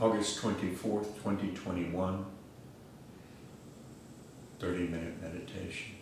August 24th, 2021, 30 minute meditation.